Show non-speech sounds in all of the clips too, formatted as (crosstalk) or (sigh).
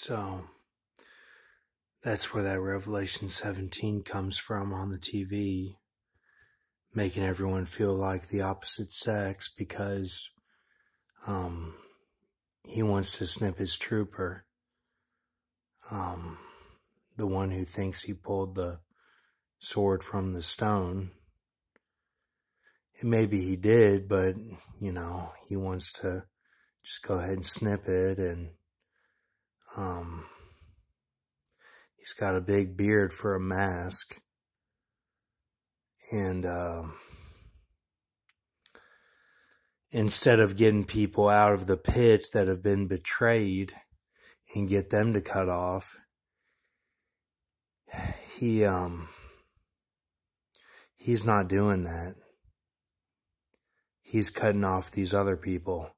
So that's where that Revelation 17 comes from on the TV, making everyone feel like the opposite sex because um, he wants to snip his trooper. Um, the one who thinks he pulled the sword from the stone. And maybe he did, but, you know, he wants to just go ahead and snip it and um, he's got a big beard for a mask. And um, instead of getting people out of the pit that have been betrayed and get them to cut off, he um he's not doing that. He's cutting off these other people.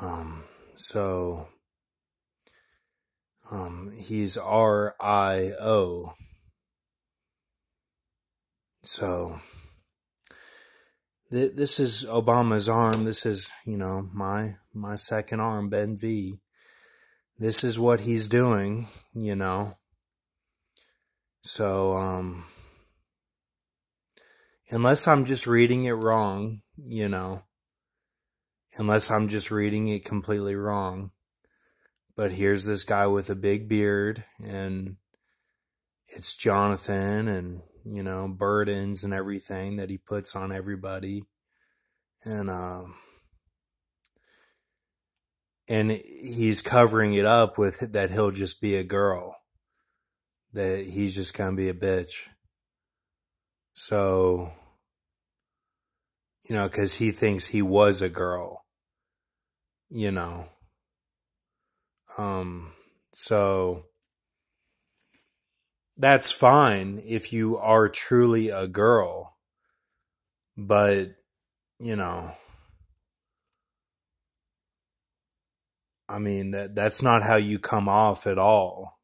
Um so um, he's R I O. So th- this is Obama's arm. This is you know my my second arm, Ben V. This is what he's doing. You know. So um, unless I'm just reading it wrong, you know unless I'm just reading it completely wrong. But here's this guy with a big beard, and it's Jonathan, and you know burdens and everything that he puts on everybody, and uh, and he's covering it up with that he'll just be a girl, that he's just gonna be a bitch. So you know, because he thinks he was a girl you know. Um, so that's fine if you are truly a girl, but you know, I mean that that's not how you come off at all.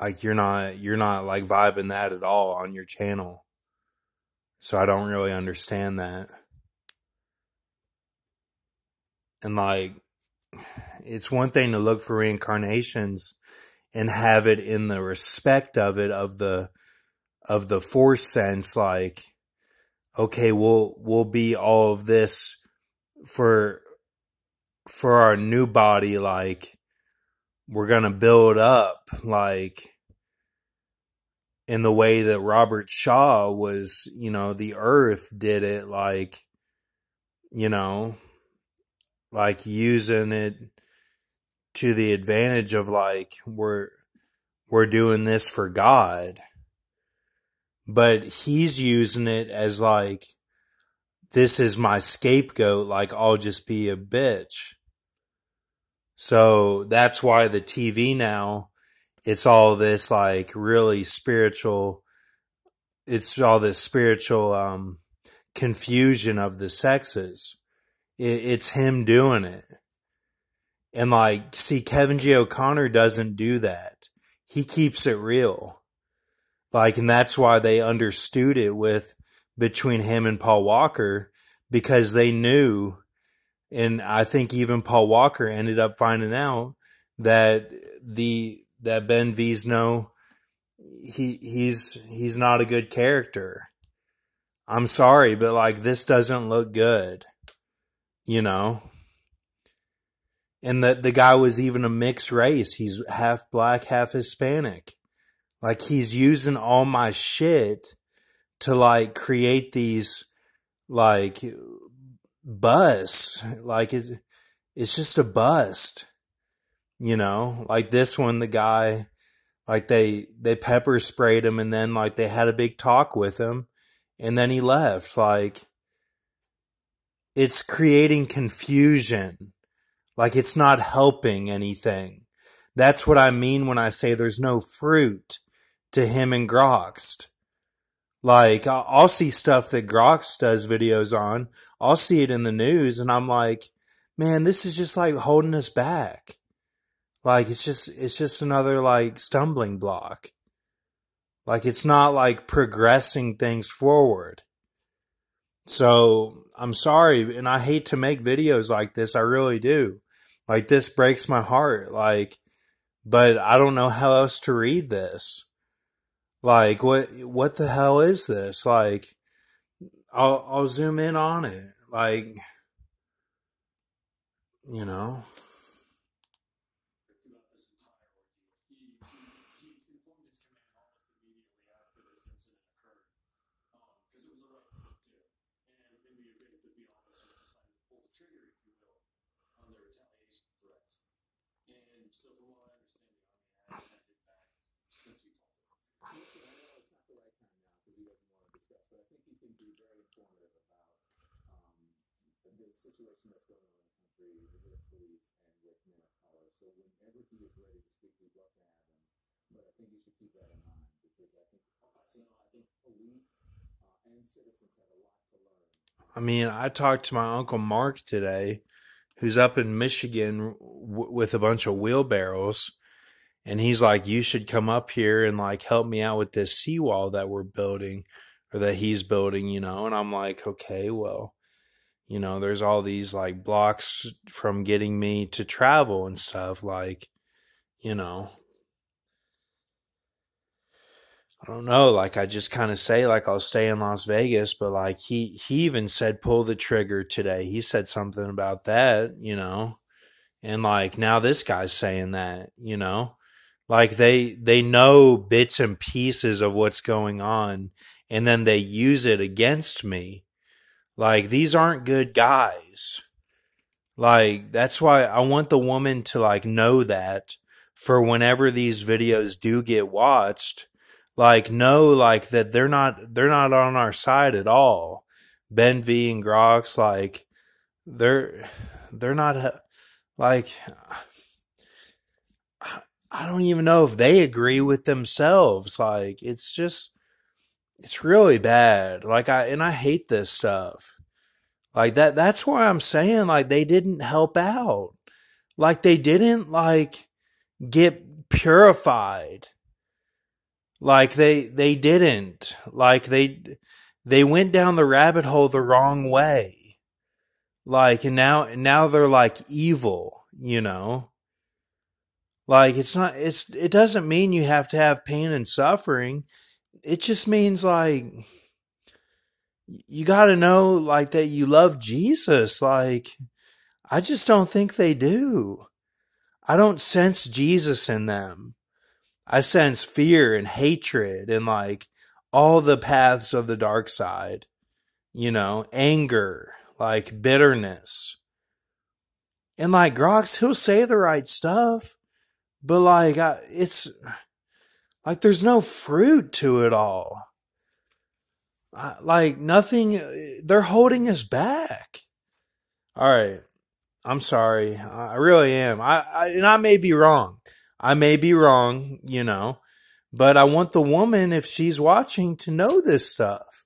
Like you're not you're not like vibing that at all on your channel. So I don't really understand that and like (sighs) it's one thing to look for reincarnations and have it in the respect of it of the of the force sense like okay we'll we'll be all of this for for our new body like we're going to build up like in the way that Robert Shaw was, you know, the earth did it like you know, like using it to the advantage of like we're we're doing this for God. But he's using it as like this is my scapegoat, like I'll just be a bitch. So that's why the TV now it's all this like really spiritual it's all this spiritual um confusion of the sexes it's him doing it. And like, see, Kevin G. O'Connor doesn't do that. He keeps it real. Like, and that's why they understood it with between him and Paul Walker because they knew, and I think even Paul Walker ended up finding out that the, that Ben V's no, he, he's, he's not a good character. I'm sorry, but like, this doesn't look good you know. And that the guy was even a mixed race. He's half black, half Hispanic. Like he's using all my shit to like create these like bus. Like it's it's just a bust. You know, like this one, the guy, like they they pepper sprayed him, and then like they had a big talk with him, and then he left. Like it's creating confusion. Like it's not helping anything. That's what I mean when I say there's no fruit to him and Grox. Like I'll see stuff that Grox does videos on. I'll see it in the news and I'm like, man, this is just like holding us back. Like it's just it's just another like stumbling block. Like it's not like progressing things forward. So I'm sorry, and I hate to make videos like this. I really do. Like this breaks my heart. Like, but I don't know how else to read this. Like, what what the hell is this? Like, I'll I'll zoom in on it. Like, you know. Situation that's going on in the country with police and with men of color. So whenever he is ready to speak, we'd love to have him. But I think you should keep that in mind because I think you know I think police uh, and citizens have a lot to learn. I mean, I talked to my uncle Mark today, who's up in Michigan w- with a bunch of wheelbarrows. And he's like, you should come up here and like help me out with this seawall that we're building or that he's building, you know? And I'm like, okay, well, you know, there's all these like blocks from getting me to travel and stuff. Like, you know, I don't know. Like, I just kind of say, like, I'll stay in Las Vegas, but like, he, he even said pull the trigger today. He said something about that, you know, and like, now this guy's saying that, you know, like they, they know bits and pieces of what's going on and then they use it against me like, these aren't good guys. Like, that's why I want the woman to like know that for whenever these videos do get watched, like know like that they're not they're not on our side at all. Ben V and Grox, like they're they're not uh, like I don't even know if they agree with themselves. Like it's just it's really bad. Like I and I hate this stuff. Like that that's why I'm saying like they didn't help out. Like they didn't like get purified. Like they they didn't. Like they they went down the rabbit hole the wrong way. Like and now now they're like evil, you know? Like it's not it's it doesn't mean you have to have pain and suffering it just means like you got to know like that you love Jesus like I just don't think they do. I don't sense Jesus in them. I sense fear and hatred and like all the paths of the dark side. You know, anger, like bitterness. And like Grox, he'll say the right stuff, but like I, it's like there's no fruit to it all. like nothing, uh, they're holding us back. All right. I'm sorry. I really am. I, I and I may be wrong. I may be wrong, you know, but I want the woman, if she's watching, to know this stuff.